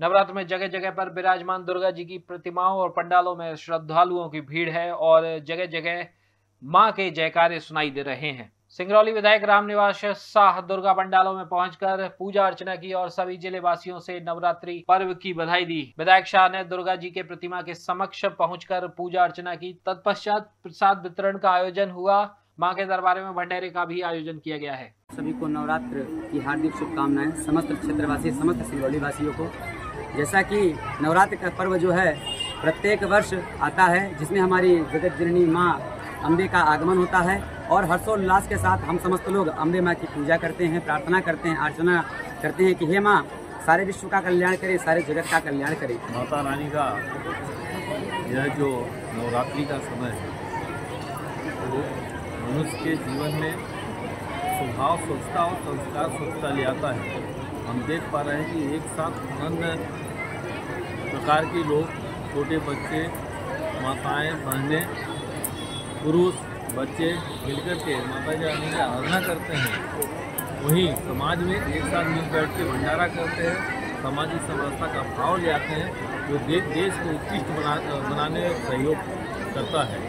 नवरात्र में जगह जगह पर विराजमान दुर्गा जी की प्रतिमाओं और पंडालों में श्रद्धालुओं की भीड़ है और जगह जगह माँ के जयकारे सुनाई दे रहे हैं। सिंगरौली विधायक रामनिवास शाह दुर्गा पंडालों में पहुंचकर पूजा अर्चना की और सभी ज़िले वासियों से नवरात्रि पर्व की बधाई दी। विधायक शाह ने दुर्गा जी के प्रतिमा के समक्ष पहुंचकर पूजा अर्चना की। तत्पश्चात प्रसाद वितरण का आयोजन हुआ। माँ के दरबार में भंडारे का भी आयोजन किया गया है। सभी को नवरात्र की हार्दिक शुभकामनाएँ। समस्त क्षेत्रवासी, समस्त सिंगरौली वासियों को जैसा कि नवरात्र का पर्व जो है, प्रत्येक वर्ष आता है, जिसमें हमारी जगत जननी माँ अम्बे का आगमन होता है और हर्षोल्लास के साथ हम समस्त लोग अम्बे माँ की पूजा करते हैं, प्रार्थना करते हैं, अर्चना करते हैं कि हे माँ, सारे विश्व का कल्याण करे, सारे जगत का कल्याण करे। माता रानी का यह जो नवरात्रि का समय है मनुष्य के जीवन में स्वभाव स्वच्छता और संस्कार स्वच्छता ले आता है। हम देख पा रहे हैं कि एक साथ अन्य प्रकार के लोग छोटे बच्चे माताएँ बहनें पुरुष बच्चे मिलकर के माता रानी की आराधना करते हैं। वहीं समाज में एक साथ मिल बैठ के भंडारा करते हैं सामाजिक समरसता का भाव ले आते हैं जो दे, देश को उत्कृष्ट बना बनाने में सहयोग करता है।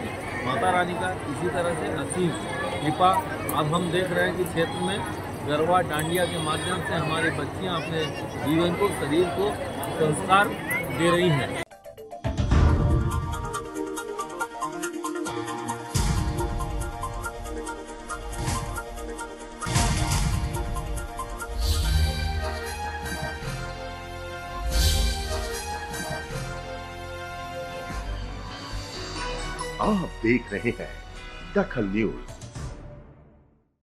माता रानी का इसी तरह से नसीब कृपा अब हम देख रहे हैं कि क्षेत्र में गरबा डांडिया के माध्यम से हमारी बच्चियाँ अपने जीवन को, शरीर को संस्कार दे रही हैं। आप देख रहे हैं दखल न्यूज़।